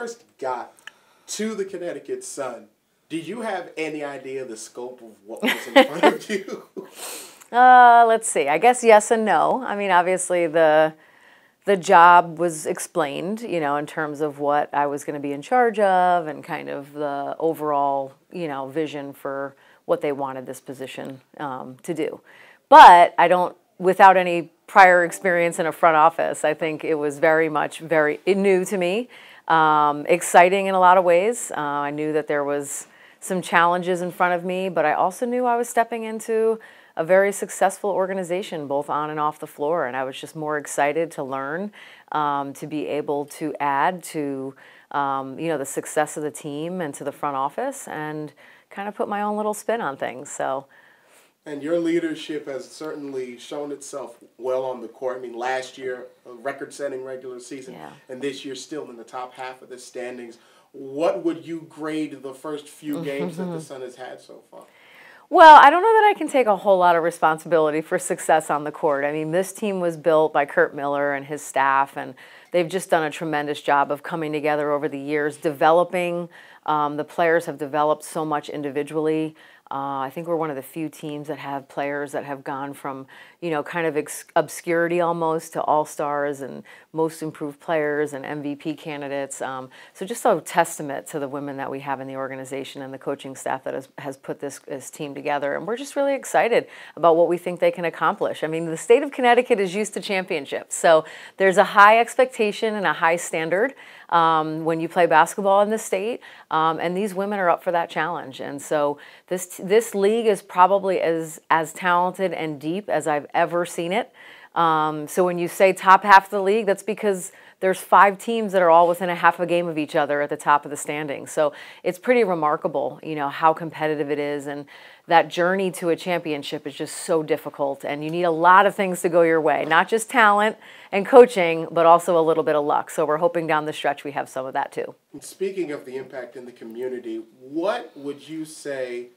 first got to the Connecticut Sun, did you have any idea the scope of what was in front of you? Uh, let's see. I guess yes and no. I mean, obviously the the job was explained, you know, in terms of what I was going to be in charge of and kind of the overall, you know, vision for what they wanted this position um, to do. But I don't, without any prior experience in a front office, I think it was very much very new to me, um, exciting in a lot of ways. Uh, I knew that there was some challenges in front of me, but I also knew I was stepping into a very successful organization, both on and off the floor. And I was just more excited to learn, um, to be able to add to, um, you know, the success of the team and to the front office, and kind of put my own little spin on things. So. And your leadership has certainly shown itself well on the court. I mean, last year, a record-setting regular season, yeah. and this year still in the top half of the standings. What would you grade the first few games that the Sun has had so far? Well, I don't know that I can take a whole lot of responsibility for success on the court. I mean, this team was built by Curt Miller and his staff, and they've just done a tremendous job of coming together over the years, developing. Um, the players have developed so much individually. Uh, I think we're one of the few teams that have players that have gone from, you know, kind of obscurity almost to all stars and most improved players and MVP candidates. Um, so just a testament to the women that we have in the organization and the coaching staff that has, has put this, this team together. And we're just really excited about what we think they can accomplish. I mean, the state of Connecticut is used to championships. So there's a high expectation and a high standard um, when you play basketball in the state. Um, and these women are up for that challenge. And so this this league is probably as as talented and deep as I've ever seen it. Um, so when you say top half of the league, that's because there's five teams that are all within a half a game of each other at the top of the standings. So it's pretty remarkable, you know, how competitive it is. And that journey to a championship is just so difficult. And you need a lot of things to go your way, not just talent and coaching, but also a little bit of luck. So we're hoping down the stretch we have some of that too. And speaking of the impact in the community, what would you say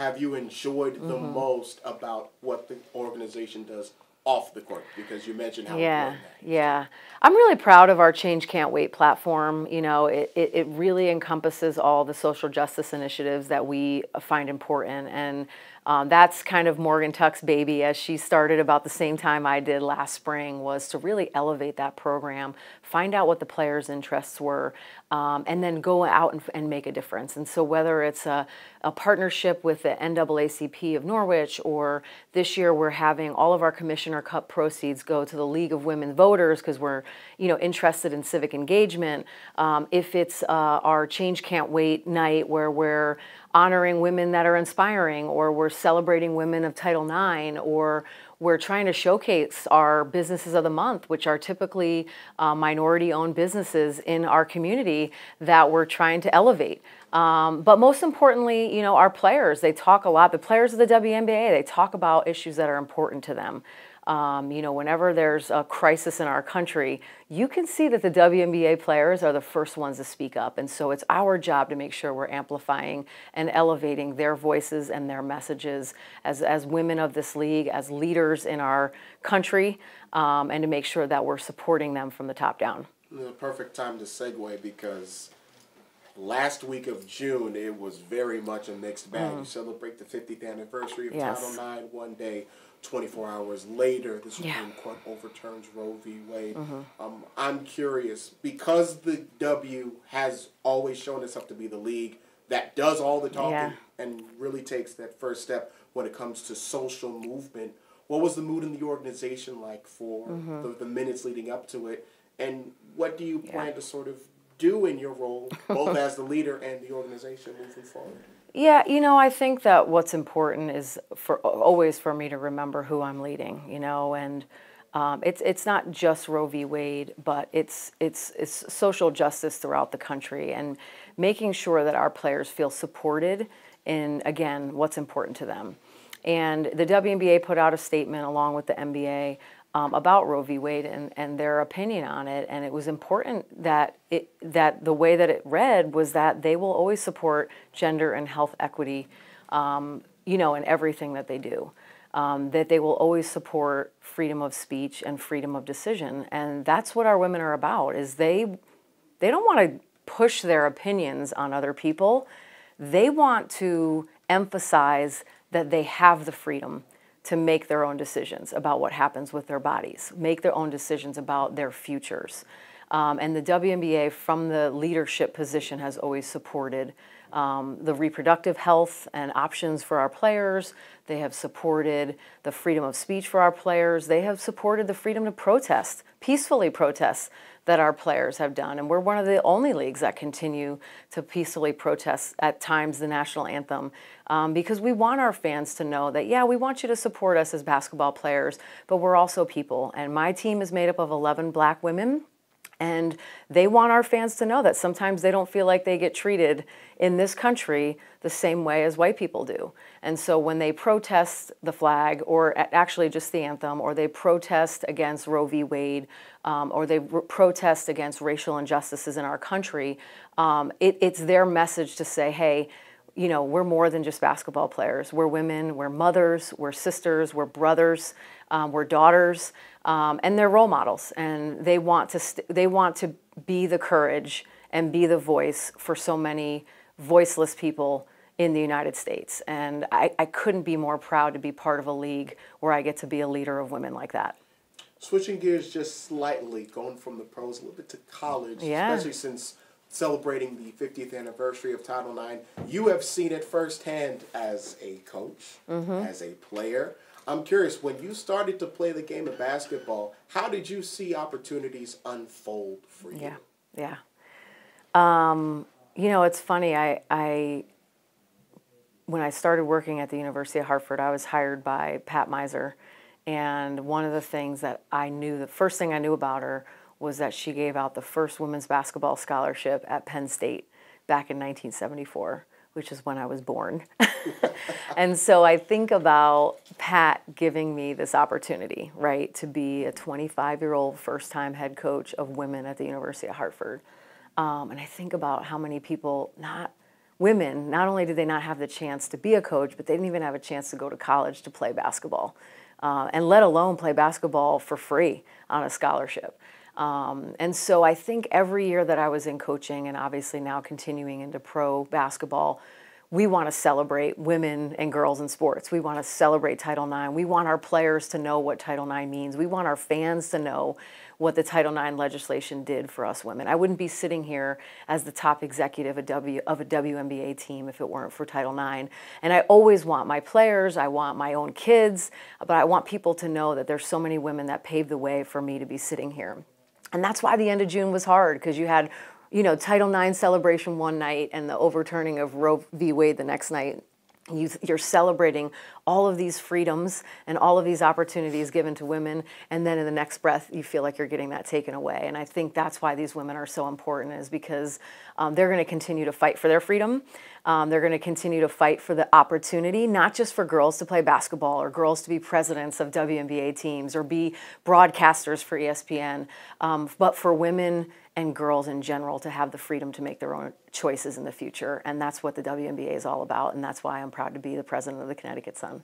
have you enjoyed the mm-hmm. most about what the organization does off the court? Because you mentioned how yeah yeah. I'm really proud of our change can't wait platform. You know it, it, it really encompasses all the social justice initiatives that we find important. And um, that's kind of Morgan Tuck's baby as she started about the same time I did last spring was to really elevate that program, find out what the players' interests were, um, and then go out and, and, make a difference. And so whether it's a, a partnership with the NAACP of Norwich or this year we're having all of our Commissioner Cup proceeds go to the League of Women Voters because we're you know interested in civic engagement. Um, if it's uh, our Change Can't Wait night where we're honoring women that are inspiring, or we're celebrating women of Title IX, or we're trying to showcase our businesses of the month, which are typically uh, minority owned businesses in our community that we're trying to elevate. Um, but most importantly, you know, our players, they talk a lot. The players of the WNBA, they talk about issues that are important to them. Um, you know, whenever there's a crisis in our country, you can see that the WNBA players are the first ones to speak up. And so it's our job to make sure we're amplifying and elevating their voices and their messages as, as women of this league, as leaders in our country, um, and to make sure that we're supporting them from the top down. The perfect time to segue because last week of June, it was very much a mixed bag. Mm. You celebrate the 50th anniversary of yes. Title IX one day. 24 hours later, the Supreme yeah. Court overturns Roe v. Wade. Mm-hmm. Um, I'm curious because the W has always shown itself to be the league that does all the talking yeah. and really takes that first step when it comes to social movement. What was the mood in the organization like for mm-hmm. the, the, minutes leading up to it? And what do you plan yeah. to sort of do in your role, both as the leader and the organization moving forward? Yeah, you know, I think that what's important is for always for me to remember who I'm leading, you know, and um, it's it's not just Roe v. Wade, but it's it's it's social justice throughout the country and making sure that our players feel supported in again what's important to them. And the WNBA put out a statement along with the NBA um, about Roe v. Wade and, and their opinion on it. And it was important that it that the way that it read was that they will always support gender and health equity, um, you know, in everything that they do. Um, that they will always support freedom of speech and freedom of decision, and that's what our women are about. Is they they don't want to push their opinions on other people. They want to emphasize that they have the freedom to make their own decisions about what happens with their bodies, make their own decisions about their futures. Um, and the WNBA, from the leadership position, has always supported um, the reproductive health and options for our players. They have supported the freedom of speech for our players. They have supported the freedom to protest, peacefully protest that our players have done. And we're one of the only leagues that continue to peacefully protest at times the national anthem um, because we want our fans to know that, yeah, we want you to support us as basketball players, but we're also people. And my team is made up of 11 black women and they want our fans to know that sometimes they don't feel like they get treated in this country the same way as white people do. And so when they protest the flag, or actually just the anthem, or they protest against Roe v. Wade, um, or they protest against racial injustices in our country, um, it, it's their message to say, hey, you know, we're more than just basketball players. We're women, we're mothers, we're sisters, we're brothers, um, we're daughters, um, and they're role models. And they want to st- they want to be the courage and be the voice for so many voiceless people in the United States. And I, I couldn't be more proud to be part of a league where I get to be a leader of women like that. Switching gears just slightly, going from the pros a little bit to college, yeah. especially since celebrating the 50th anniversary of Title IX. You have seen it firsthand as a coach, mm-hmm. as a player. I'm curious, when you started to play the game of basketball, how did you see opportunities unfold for you? Yeah, yeah. Um, you know, it's funny. I, I, when I started working at the University of Hartford, I was hired by Pat Meiser, and one of the things that I knew, the first thing I knew about her was that she gave out the first women's basketball scholarship at Penn State back in 1974, which is when I was born. and so I think about Pat giving me this opportunity, right, to be a 25 year old first time head coach of women at the University of Hartford. Um, and I think about how many people, not women, not only did they not have the chance to be a coach, but they didn't even have a chance to go to college to play basketball, uh, and let alone play basketball for free on a scholarship. Um, and so I think every year that I was in coaching and obviously now continuing into pro basketball, we want to celebrate women and girls in sports. We want to celebrate Title IX. We want our players to know what Title IX means. We want our fans to know what the Title IX legislation did for us women. I wouldn't be sitting here as the top executive of, of a WNBA team if it weren't for Title IX. And I always want my players, I want my own kids, but I want people to know that there's so many women that paved the way for me to be sitting here. And that's why the end of June was hard because you had, you know, Title IX celebration one night and the overturning of Roe v. Wade the next night. You, you're celebrating all of these freedoms and all of these opportunities given to women, and then in the next breath, you feel like you're getting that taken away. And I think that's why these women are so important, is because um, they're going to continue to fight for their freedom. Um, they're going to continue to fight for the opportunity, not just for girls to play basketball or girls to be presidents of WNBA teams or be broadcasters for ESPN, um, but for women and girls in general to have the freedom to make their own choices in the future. And that's what the WNBA is all about. And that's why I'm proud to be the president of the Connecticut Sun.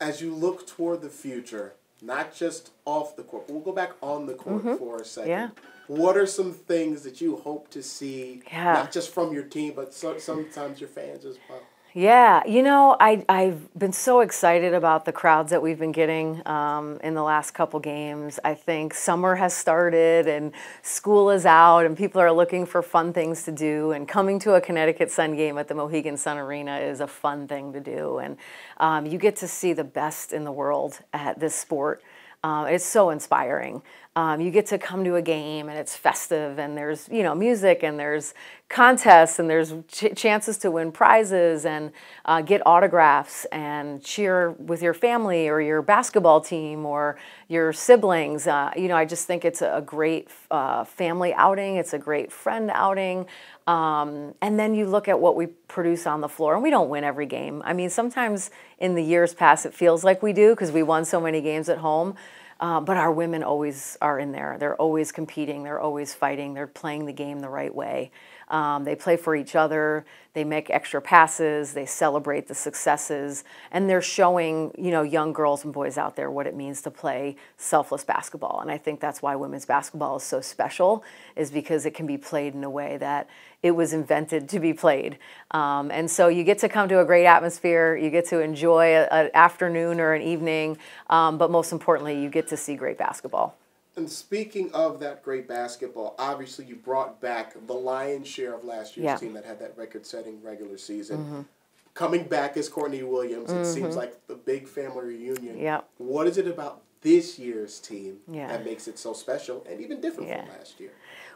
As you look toward the future, not just off the court, but we'll go back on the court mm-hmm. for a second. Yeah what are some things that you hope to see, yeah. not just from your team, but so, sometimes your fans as well? Yeah, you know, I, I've been so excited about the crowds that we've been getting um, in the last couple games. I think summer has started and school is out and people are looking for fun things to do. And coming to a Connecticut Sun game at the Mohegan Sun Arena is a fun thing to do. And um, you get to see the best in the world at this sport. Uh, it's so inspiring. Um, you get to come to a game and it's festive and there's you know music and there's contests and there's ch- chances to win prizes and uh, get autographs and cheer with your family or your basketball team or your siblings. Uh, you know, I just think it's a great uh, family outing. It's a great friend outing. Um, and then you look at what we produce on the floor, and we don't win every game. I mean, sometimes in the years past, it feels like we do because we won so many games at home. Um, but our women always are in there. They're always competing. They're always fighting. They're playing the game the right way. Um, they play for each other. They make extra passes. They celebrate the successes, and they're showing you know young girls and boys out there what it means to play selfless basketball. And I think that's why women's basketball is so special, is because it can be played in a way that it was invented to be played. Um, and so you get to come to a great atmosphere. You get to enjoy an afternoon or an evening, um, but most importantly, you get to see great basketball. And speaking of that great basketball, obviously you brought back the lion's share of last year's yeah. team that had that record-setting regular season. Mm-hmm. Coming back as Courtney Williams, mm-hmm. it seems mm-hmm. like the big family reunion. Yeah. What is it about this year's team yeah. that makes it so special and even different yeah. from last year?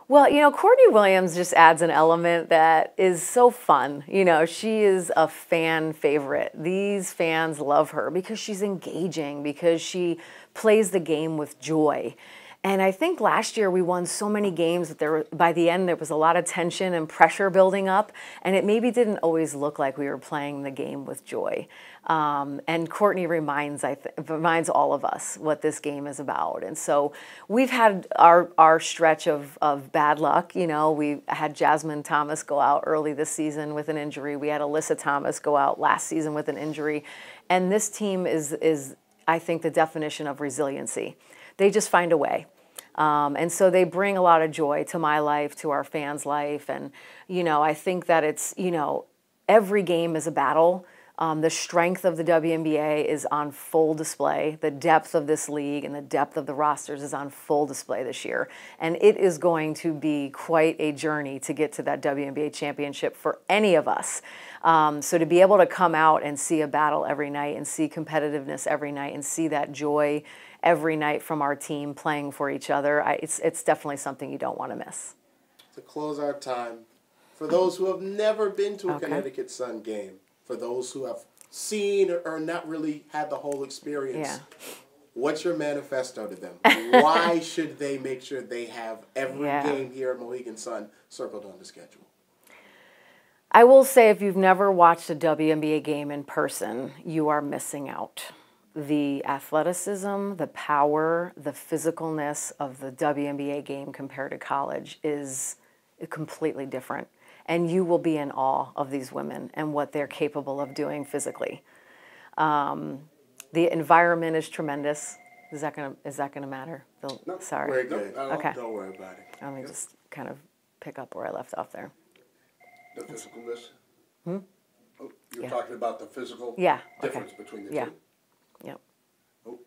Well, you know, Courtney Williams just adds an element that is so fun. You know, she is a fan favorite. These fans love her because she's engaging, because she plays the game with joy. And I think last year we won so many games that there by the end there was a lot of tension and pressure building up, and it maybe didn't always look like we were playing the game with joy. Um, and Courtney reminds I reminds all of us what this game is about. And so we've had our our stretch of of bad luck. You know, we had Jasmine Thomas go out early this season with an injury. We had Alyssa Thomas go out last season with an injury, and this team is is I think the definition of resiliency they just find a way. Um, and so they bring a lot of joy to my life, to our fans' life. And, you know, I think that it's, you know, every game is a battle. Um, the strength of the WNBA is on full display. The depth of this league and the depth of the rosters is on full display this year. And it is going to be quite a journey to get to that WNBA championship for any of us. Um, so to be able to come out and see a battle every night and see competitiveness every night and see that joy every night from our team playing for each other. I, it's, it's definitely something you don't want to miss. To close our time, for those who have never been to a okay. Connecticut Sun game, for those who have seen or not really had the whole experience, yeah. what's your manifesto to them? Why should they make sure they have every yeah. game here at Mohegan Sun circled on the schedule? I will say if you've never watched a WNBA game in person, you are missing out the athleticism, the power, the physicalness of the WNBA game compared to college is completely different. And you will be in awe of these women and what they're capable of doing physically. Um, the environment is tremendous. Is that gonna is that gonna matter? no, sorry. Very good. No, okay. Don't worry about it. Let me yep. just kind of pick up where I left off there. The physicalness. Hmm. Oh, you're yeah. talking about the physical yeah. difference okay. between the yeah. two. Yep. Oh.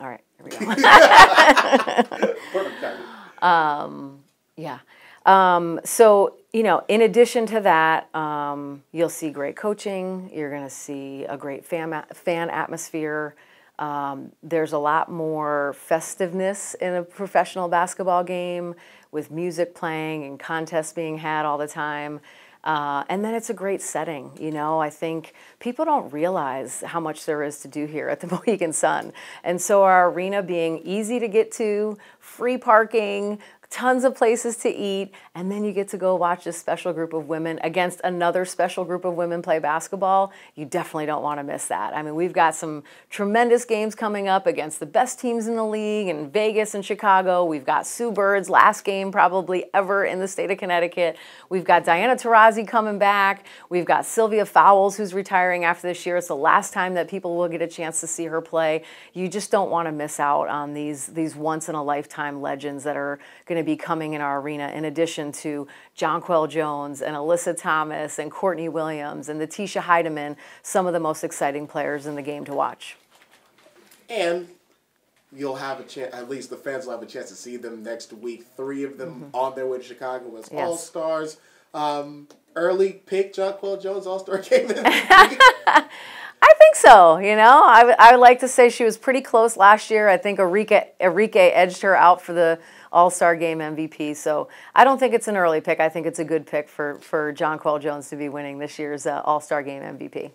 All right, here we go. Perfect Um, yeah. Um, so, you know, in addition to that, um, you'll see great coaching. You're going to see a great fan, fan atmosphere. Um, there's a lot more festiveness in a professional basketball game with music playing and contests being had all the time. Uh, and then it's a great setting. You know, I think people don't realize how much there is to do here at the Mohegan Sun. And so our arena being easy to get to, free parking, tons of places to eat, and then you get to go watch a special group of women against another special group of women play basketball. You definitely don't want to miss that. I mean, we've got some tremendous games coming up against the best teams in the league in Vegas and Chicago. We've got Sue Bird's last game probably ever in the state of Connecticut. We've got Diana Taurasi coming back. We've got Sylvia Fowles who's retiring after this year. It's the last time that people will get a chance to see her play. You just don't want to miss out on these these once in a lifetime legends that are going going to be coming in our arena in addition to Jonquel Jones and Alyssa Thomas and Courtney Williams and Natisha Hiedeman, some of the most exciting players in the game to watch. And you'll have a chance, at least the fans will have a chance to see them next week. Three of them mm-hmm. on their way to Chicago as yes. All Stars. Um, early pick Jonquel Jones All Star game. I think so. You know, I, I would like to say she was pretty close last year. I think Arike, Arike edged her out for the all Star Game MVP. So I don't think it's an early pick. I think it's a good pick for, for Jonquel Jones to be winning this year's uh, All Star Game MVP.